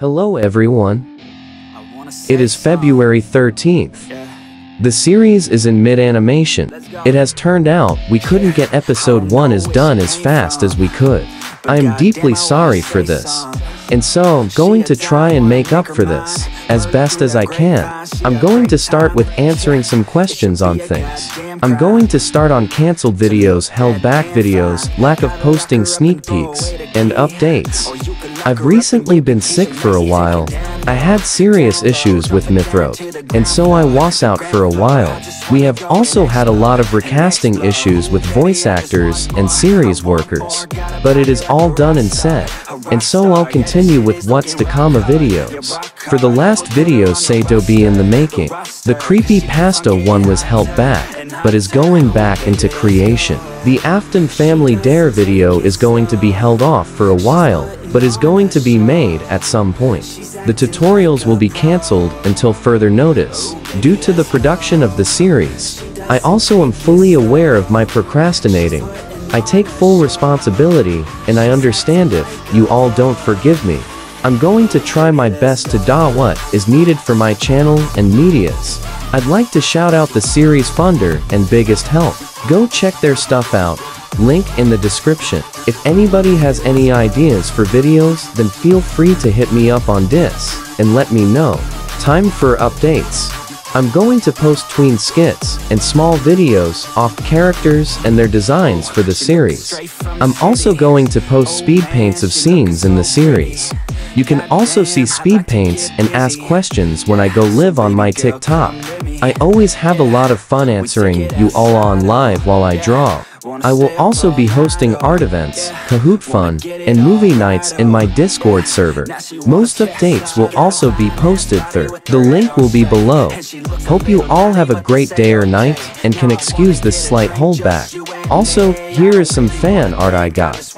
Hello everyone. It is February 13th. The series is in mid-animation. It has turned out we couldn't get episode 1 as done as fast as we could. I am deeply sorry for this. And so, going to try and make up for this, as best as I can. I'm going to start with answering some questions on things. I'm going to start on cancelled videos, held back videos, lack of posting sneak peeks, and updates. I've recently been sick for a while. I had serious issues with my throat, and so I was out for a while. We have also had a lot of recasting issues with voice actors and series workers. But it is all done and said. And so I'll continue with what's to come of videos. For the last videos say to be in the making. The creepy pasta one was held back, but is going back into creation. The Afton Family Dare video is going to be held off for a while, but is going to be made at some point. The tutorials will be cancelled until further notice, due to the production of the series. I also am fully aware of my procrastinating. I take full responsibility, and I understand if you all don't forgive me. I'm going to try my best to do what is needed for my channel and medias. I'd like to shout out the series funder and biggest help. Go check their stuff out. Link in the description. If anybody has any ideas for videos, then feel free to hit me up on this, and let me know. Time for updates. I'm going to post tween skits and small videos off characters and their designs for the series. I'm also going to post speed paints of scenes in the series. You can also see speed paints and ask questions when I go live on my TikTok. I always have a lot of fun answering you all on live while I draw. I will also be hosting art events, Kahoot Fun, and movie nights in my Discord server. Most updates will also be posted there. The link will be below. Hope you all have a great day or night, and can excuse this slight holdback. Also, here is some fan art I got.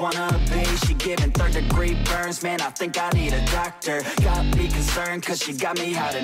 Man, I think I need a doctor Got me concerned cause she got me out